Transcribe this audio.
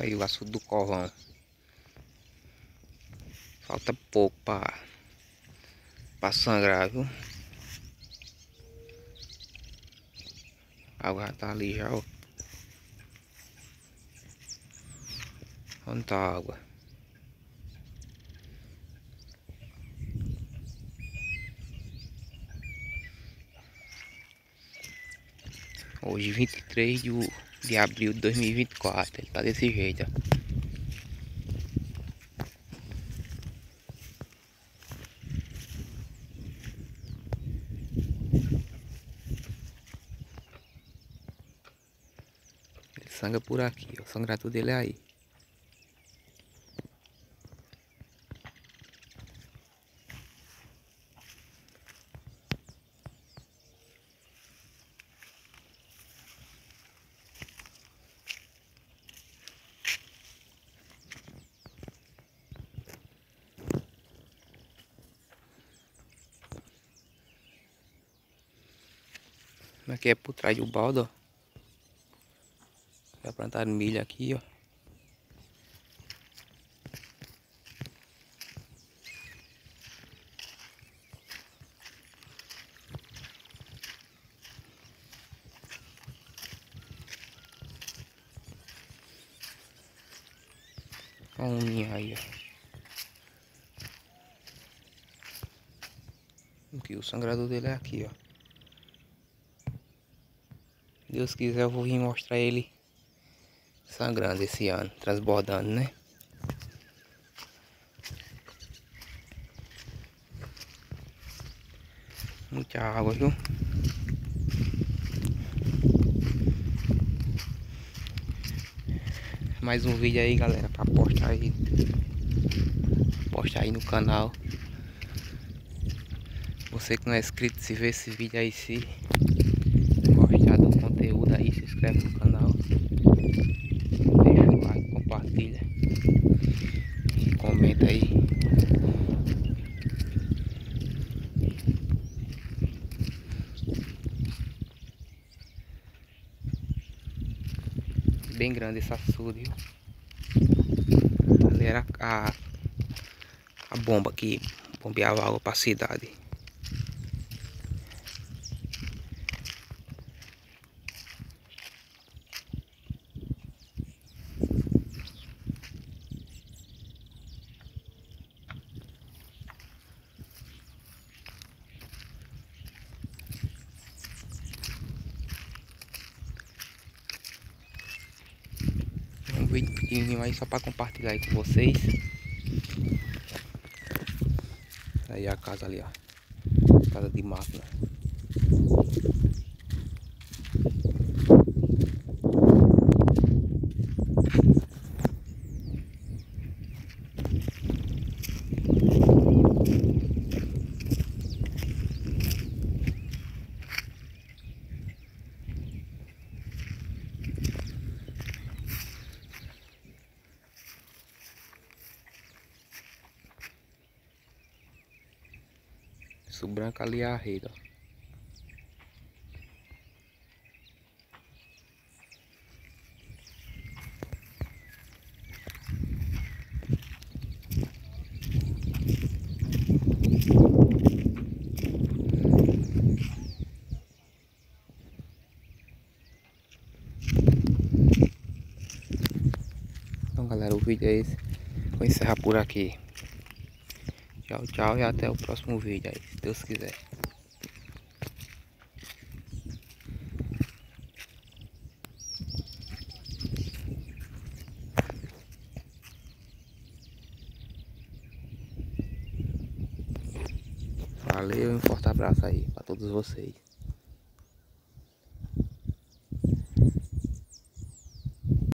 Aí o açude do corvão. Falta pouco para pra sangrar, viu? A água já tá ali já, ó. Onde tá a água? Hoje 23 de, de abril de 2024. Ele tá desse jeito, ó. sangra por aqui, ó. O sangrado dele é aí. Aqui é por trás do balde, ó. Já plantaram milho aqui, ó. Olha um ninho aí, ó. Aqui, o sangrador dele é aqui, ó. Deus quiser eu vou vir mostrar ele sangrando esse ano, transbordando, né? Muita água, viu? Mais um vídeo aí, galera, pra postar aí. Postar aí no canal. Você que não é inscrito, se vê esse vídeo aí, se se inscreve no canal compartilha e comenta aí. Bem grande esse açude, Ali era a, a bomba que bombeava água para a cidade. Vídeo pequenininho aí só para compartilhar aí com vocês. Aí a casa ali, ó. Casa de máquina. Isso branco ali é a rede, ó. Então galera, o vídeo é esse. Vou encerrar por aqui. Tchau, tchau e até o próximo vídeo aí, se Deus quiser. Valeu um forte abraço aí para todos vocês.